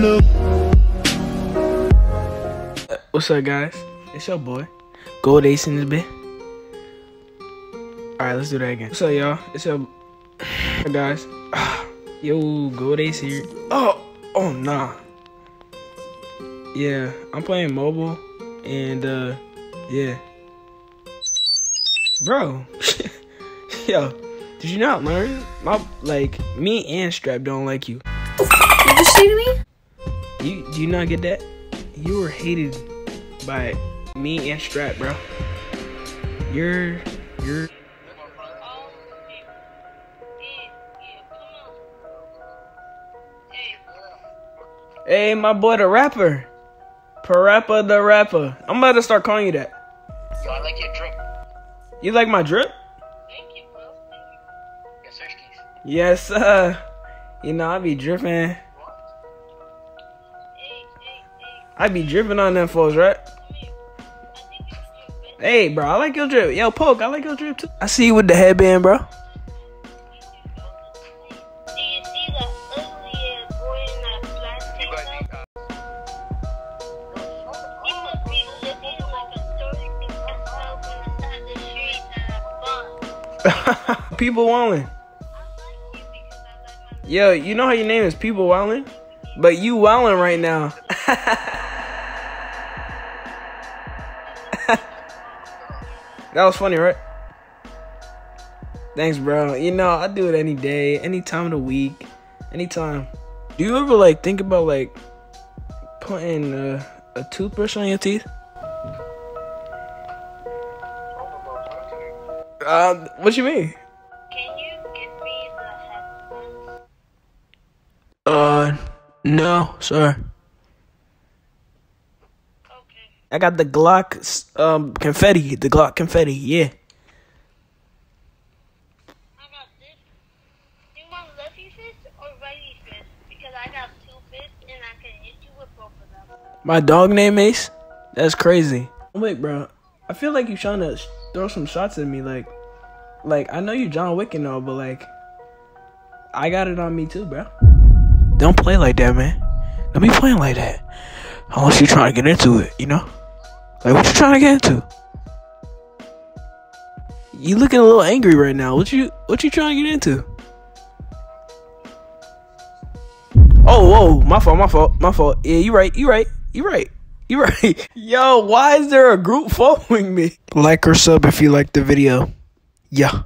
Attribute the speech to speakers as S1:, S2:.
S1: look.
S2: What's up, guys? It's your boy, Gold Ace in this bit. Alright, let's do that again. What's up, y'all? It's your guys. Yo, Gold Ace here. Oh, oh, nah. Yeah, I'm playing mobile, and, uh, yeah. Bro, yo, did you not learn? My, like, me and Strap don't like you.
S3: Did You just say to me?
S2: You do you not get that? You were hated by me and Strap, bro. You're you're Hey, my boy the rapper. Parappa the rapper. I'm about to start calling you that.
S4: Yo, I like your drip.
S2: You like my drip?
S4: Thank you, bro. Thank you.
S2: Yes, sir. You know I be dripping. I be dripping on them folks, right?
S4: Come here. I think it's stupid.
S2: Hey, bro, I like your drip. Yo, Poke, I like your drip too. I see you with the headband, bro.
S4: Do you see the ugly ass boy in that plastic cup? He must be looking like a thirsty himself on the side of the street at a bar.
S2: People walling.
S4: I like you because I like my
S2: Yo, you know how your name is People Wildin'? But you wildin' right now. that was funny, right? Thanks, bro. You know, I do it any day, any time of the week, anytime. Do you ever like think about like putting uh, a toothbrush on your teeth? Uh, what you mean?
S4: Can you give me the headphones?
S2: Uh, no, sir. I got the Glock um confetti, the Glock confetti. Yeah.
S4: I got this. Do you want lefty fist or righty fist? Because I got two fists and I can hit you with both of them.
S2: My dog name Ace. That's crazy. Wait, bro. I feel like you trying to sh- throw some shots at me. Like, like I know you John Wick and all, but like, I got it on me too, bro. Don't play like that, man. Don't be playing like that. Unless you trying to get into it, you know. Like, what you trying to get into? You looking a little angry right now. What you what you trying to get into? Oh, whoa, my fault, my fault, my fault. Yeah, you right, you right, you right, you right. Yo, why is there a group following me? Like or sub if you like the video. Yeah.